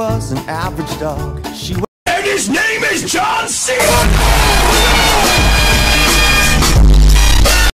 was an average dog. She was And his name is John Cena!